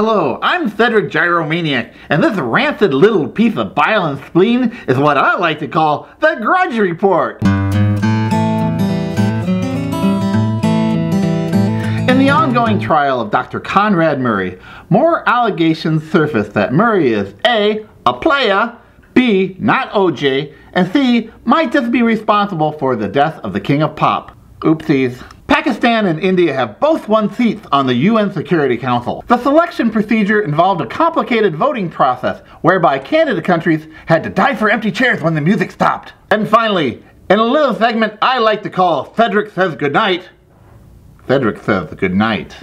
Hello, I'm Cedric Gyromaniac, and this rancid little piece of bile and spleen is what I like to call the Grudge Report. In the ongoing trial of Dr. Conrad Murray, more allegations surface that Murray is A. a playa, B. not OJ, and C. might just be responsible for the death of the King of Pop. Oopsies. Pakistan and India have both won seats on the UN Security Council. The selection procedure involved a complicated voting process whereby candidate countries had to die for empty chairs when the music stopped. And finally, in a little segment I like to call Cedric Says Goodnight, Cedric says goodnight. Good night.